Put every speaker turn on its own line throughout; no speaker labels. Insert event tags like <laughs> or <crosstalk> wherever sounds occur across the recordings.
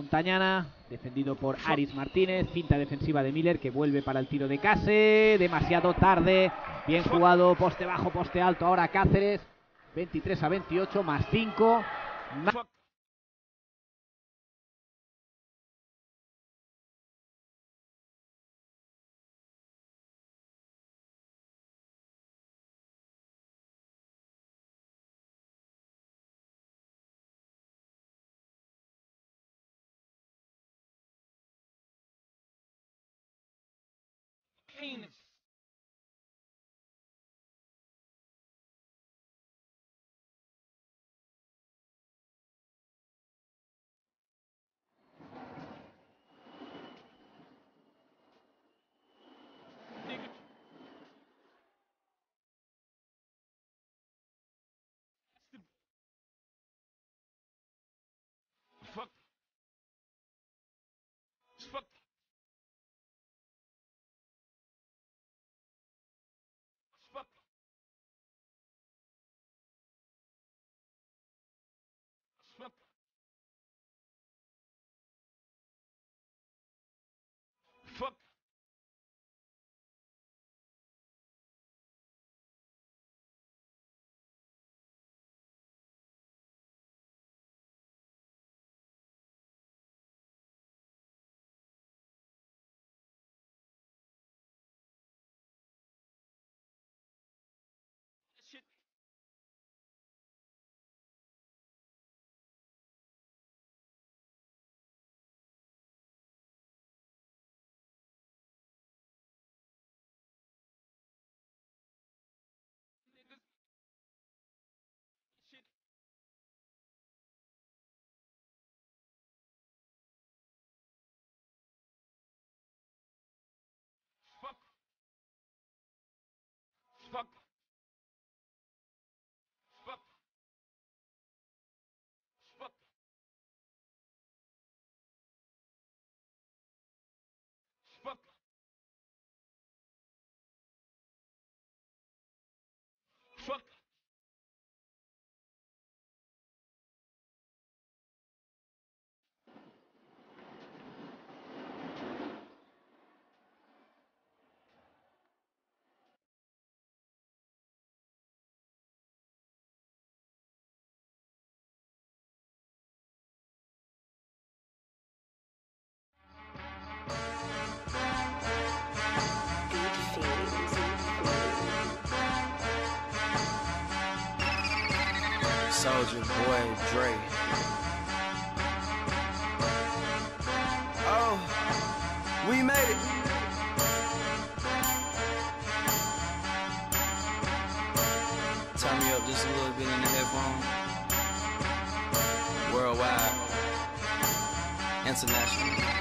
Montañana, defendido por Aris Martínez, cinta defensiva de Miller que vuelve para el tiro de Case, demasiado tarde, bien jugado, poste bajo, poste alto, ahora Cáceres, 23 a 28, más 5.
Fuck.
Boy Dre. Oh, we made it. Turn me up just a little bit in the headphone. Worldwide, international.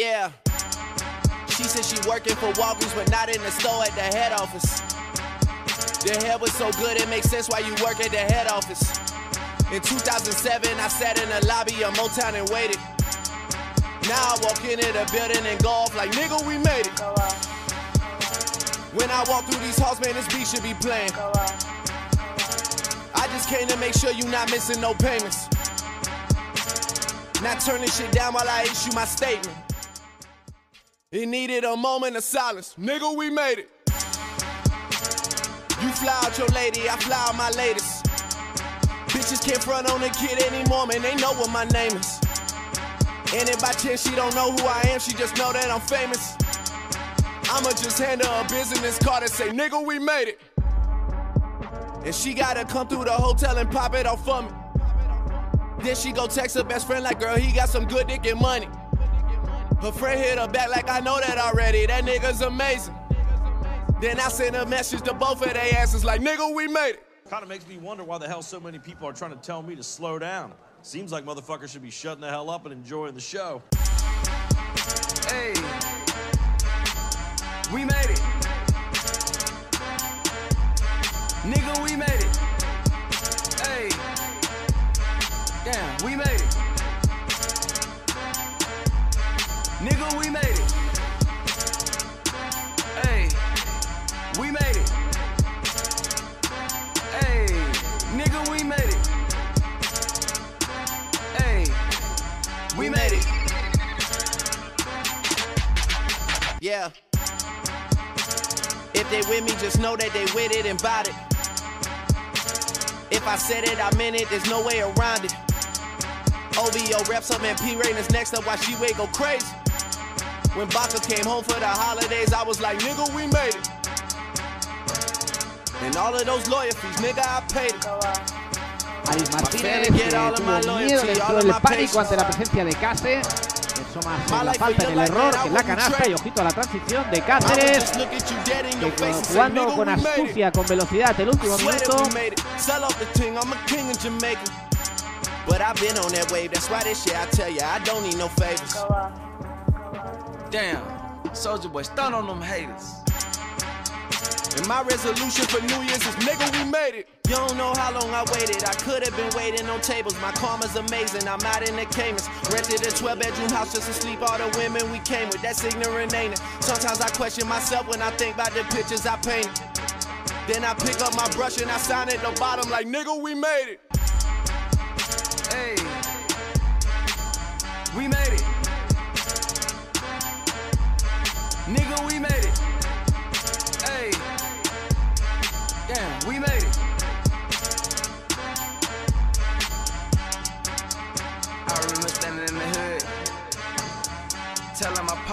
Yeah. She said she working for Walgreens, but not in the store at the head office. The head was so good, it makes sense why you work at the head office. In 2007, I sat in the lobby of Motown and waited. Now I walk into the building and go off like, nigga, we made it. When I walk through these halls, man, this beat should be playing. I just came to make sure you not missing no payments. Not turning shit down while I issue my statement. It needed a moment of silence. Nigga, we made it. You fly out your lady, I fly out my latest. Bitches can't front on a kid anymore, man. They know what my name is. And if by chance she don't know who I am, she just know that I'm famous. I'ma just hand her a business card and say, nigga, we made it. And she gotta come through the hotel and pop it off for me. Then she go text her best friend like, girl, he got some good dick and money. Her friend hit her back like, I know that already. That nigga's amazing. Then I send a message to both of their asses like, nigga, we made it.
Kind of makes me wonder why the hell so many people are trying to tell me to slow down. Seems like motherfuckers should be shutting the hell up and enjoying the show.
Hey, we made it. We made it. Yeah. If they with me, just know that they with it and bout it. If I said it, I meant it, there's no way around it. OVO reps up and P Rayners next up while she wait go crazy. When Baka came home for the holidays, I was like, nigga, we made it. And all of those lawyer fees, nigga, I paid it.
Aris Martínez
family
que
get all of my
tuvo
loyalty,
miedo, le
all
entró
of
el
my
pánico
patience.
ante la presencia de Kasse. Pensó más en
My
la
life
falta,
for
en el
you like
error
that,
que
I
en la
wouldn't
canasta
trade.
y ojito a la transición de
I'ma
Cáceres.
just look at you dead in your
que
face and say,
jugando
nigga,
con
we made it.
astucia, con velocidad el último
Swear that
minuto.
we made it. Sell off the ting, I'm a king in Jamaica. But I've been on that wave, that's why this shit I tell ya, I don't need no favors.
Damn, Soulja Boy, stun on them haters.
And my resolution for New Year's is nigga, we made it. You don't know how long I waited. I could have been waiting on tables. My karma's amazing. I'm out in the Caymans. Rented a 12 bedroom house just to sleep all the women we came with. That's ignorant, ain't it? Sometimes I question myself when I think about the pictures I painted. Then I pick up my brush and I sign at the bottom like nigga, we made it. Hey,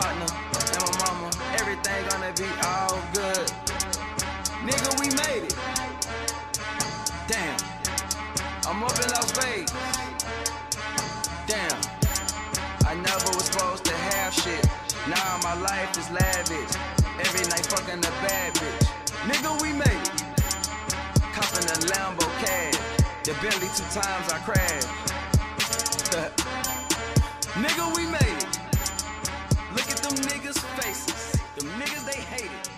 partner and my mama. Everything gonna be all good.
Nigga, we made it.
Damn. I'm up in Las Vegas. Damn. I never was supposed to have shit. Now my life is lavish. Every night fucking a bad bitch.
Nigga, we made it.
Copping a Lambo cab. The Bentley two times I crashed. <laughs> Nigga, we made it them niggas' faces. The niggas they hated.